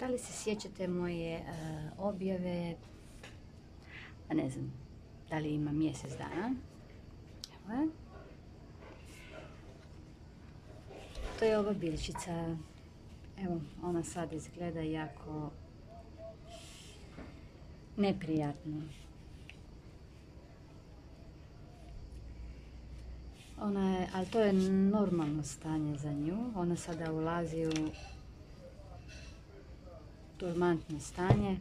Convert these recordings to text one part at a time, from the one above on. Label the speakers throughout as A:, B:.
A: Da li se sjećate moje e, objave, pa ne znam, da li ima mjesec dana. Evo je. To je ova biljčica. Evo, ona sad izgleda jako neprijatno. Ona je, ali to je normalno stanje za nju. Ona sada ulazi u turmantno stanje.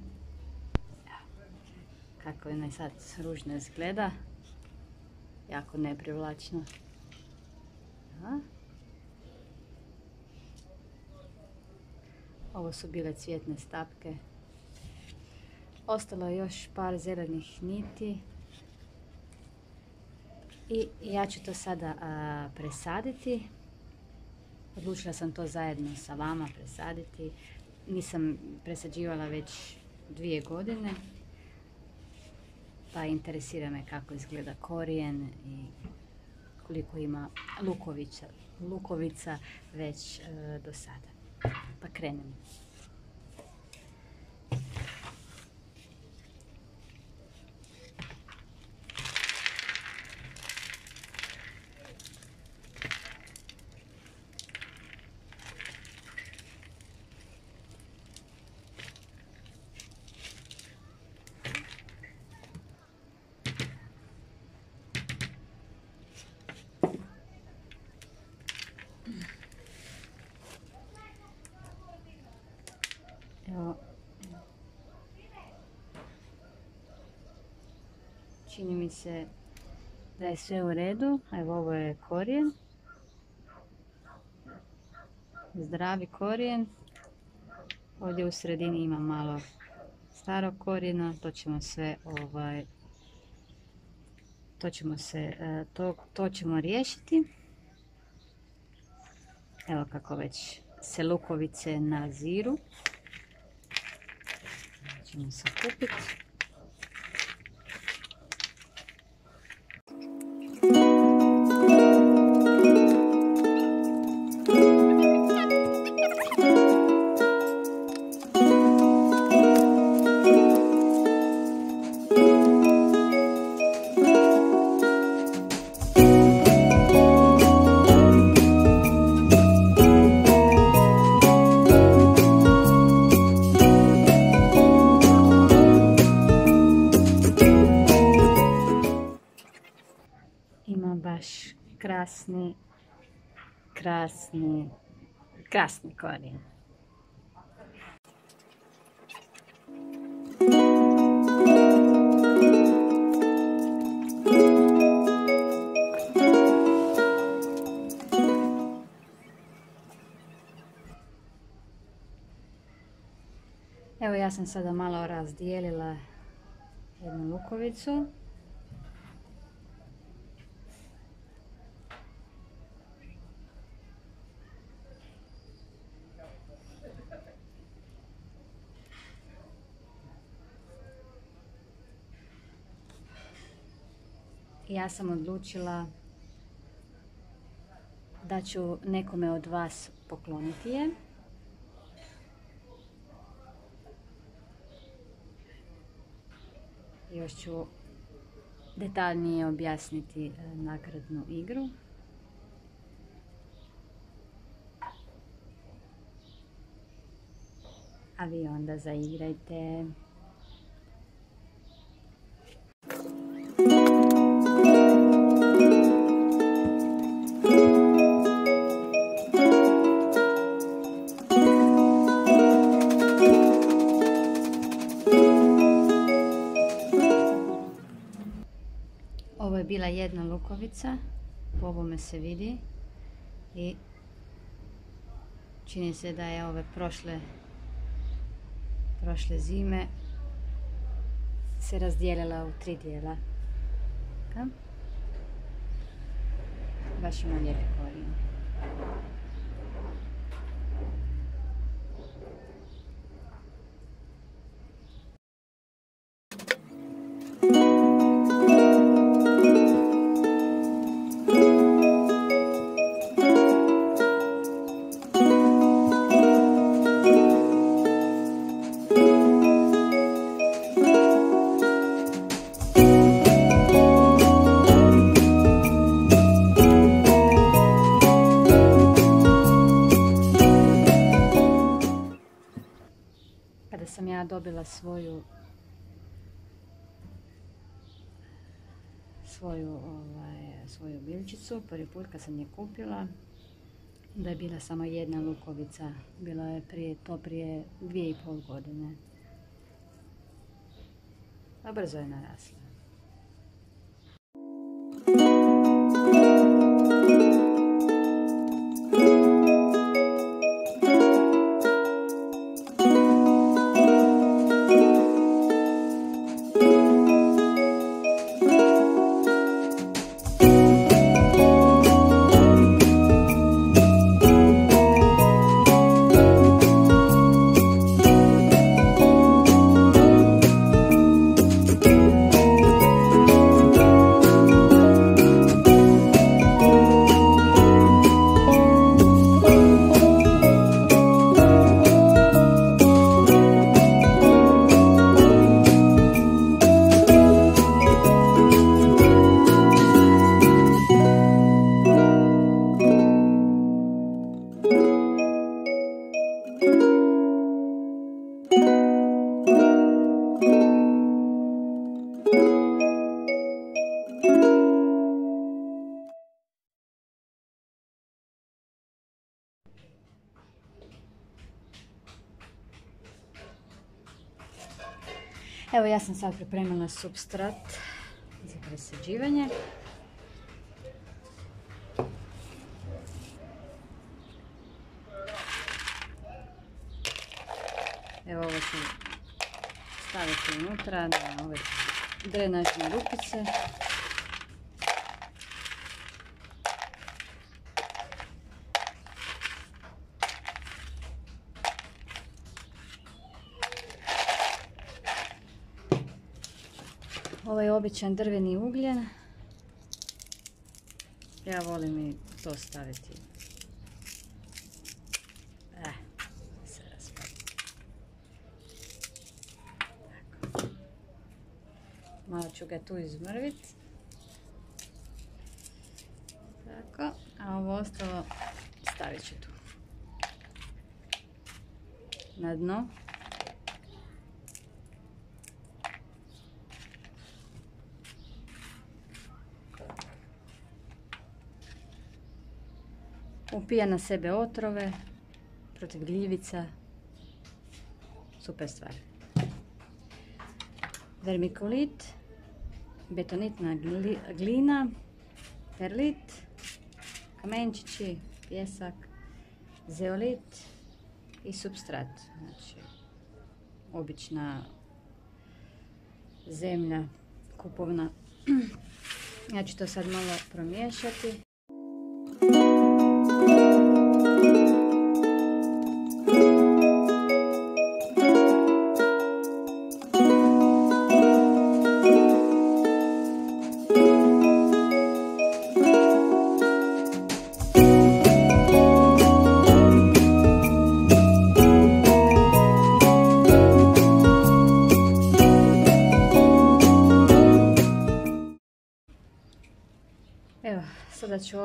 A: Kako je sad ružno izgleda. Jako neprivlačno. Ovo su bile cvjetne stapke. Ostalo je još par zelenih niti. I ja ću to sada presaditi. Odlučila sam to zajedno sa vama presaditi. Nisam presađivala već dvije godine. Pa interesira me kako izgleda korijen i koliko ima lukovica, lukovica već e, do sada. Pa krenemo. Čini mi se da je sve u redu. Evo ovo je korijen. Zdravi korijen. Ovdje u sredini ima malo starog korijena. To ćemo sve ovaj to ćemo se e, to, to ćemo riješiti. Evo kako već se lukovice naziru. Ćemo sakupiti. Krasni, krasni, krasni korijen. Evo ja sam sada malo razdijelila jednu lukovicu. Ja sam odlučila da ću nekome od vas pokloniti je. Još ću detaljnije objasniti e, nagradnu igru. A vi onda zaigrajte. Jedna lukovica, po ovome se vidi i čini se da je ove prošle prošle zime se razdijelila u tri dijela. Baš ima lijepi korijen. Dobila svoju svoju, ovaj, svoju biljčicu. Prvi put kad sam je kupila, da je bila samo jedna lukovica. Bilo je prije, to prije dvije i pol godine. A brzo je narasla. Ja sam sad pripremila substrat za presađivanje. Evo ovo ću staviti unutra na ove drenažne rupice. Ovaj običan drveni ugljen. Ja volim i to staviti. Eh, Malo ću ga tu izmrviti. Tako, a ovo ostalo stavit ću tu. Na dno. Upija na sebe otrove, protiv gljivica, super stvar. Vermikulit, betonitna glina, perlit, kamenčići, pjesak, zeolit i substrat. Znači, obična zemlja kupovna. Ja ću to sad malo promiješati.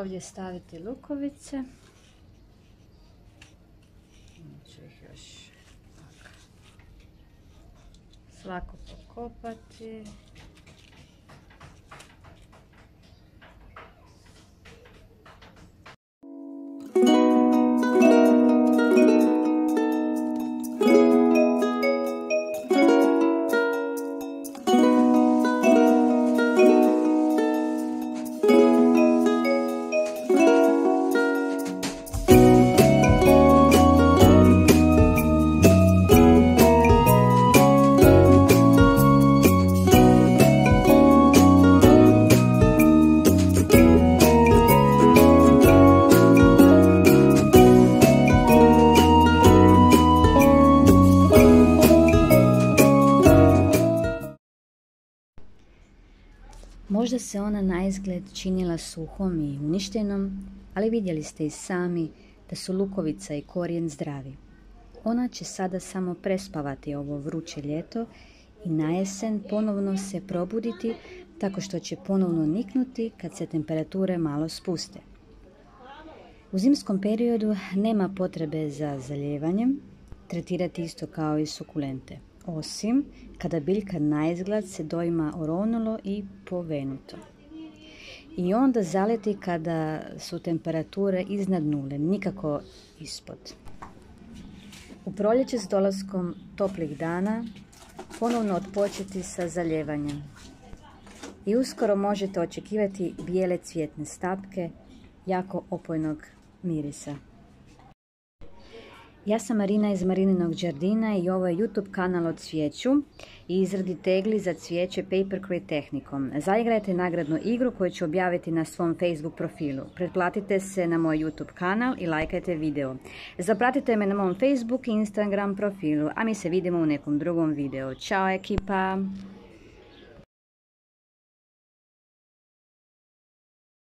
A: Ovdje staviti lukovice. Ću ih još svako pokopati. Možda se ona na izgled činila suhom i uništenom, ali vidjeli ste i sami da su lukovica i korijen zdravi. Ona će sada samo prespavati ovo vruće ljeto i na jesen ponovno se probuditi tako što će ponovno niknuti kad se temperature malo spuste. U zimskom periodu nema potrebe za zaljevanjem, tretirati isto kao i sukulente. Osim kada biljka na izgled se doima oronulo i povenuto. I onda zaleti kada su temperature iznad nule, nikako ispod. U proljeće s dolaskom toplih dana ponovno odpočeti sa zaljevanjem. I uskoro možete očekivati bijele cvjetne stapke jako opojnog mirisa. Ja sam Marina iz Marininog Đardina i ovo je YouTube kanal o cvijeću i izradi tegli za cvijeće Papercrate tehnikom. Zaigrajte nagradnu igru koju ću objaviti na svom Facebook profilu. Pretplatite se na moj YouTube kanal i lajkajte video. Zapratite me na mom Facebook i Instagram profilu, a mi se vidimo u nekom drugom videu. Ćao ekipa!